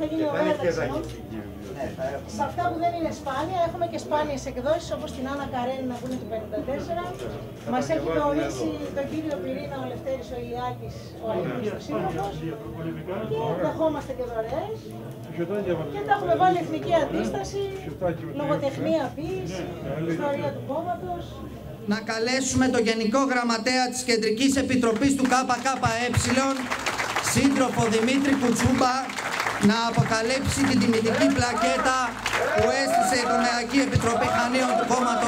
Μήνυο Βέρδεξο. Σε αυτά που δεν είναι σπάνια, έχουμε και σπάνιες εκδόσεις όπως την Άννα Καρένινα που είναι του 54. Μας έχει προορίσει τον κύριο Πυρήνα ο Λευτέρης ο Ηλιάκης, ο Αληθής Σύμμαχος. Και δεχόμαστε και δωρεές. Και τα έχουμε βάλει εθνική αντίσταση, λογοτεχνία ποίηση, ιστορία του κόμματος. Να καλέσουμε το Γενικό Γραμματέα της Κεντρικής Επιτροπής του ΚΚΕ, σύντροφο Δημήτρη Κουτσούμπα, να αποκαλύψει την τιμητική πλακέτα που έστησε η Τομεακή Επιτροπή Χανίων του κόμματός μας.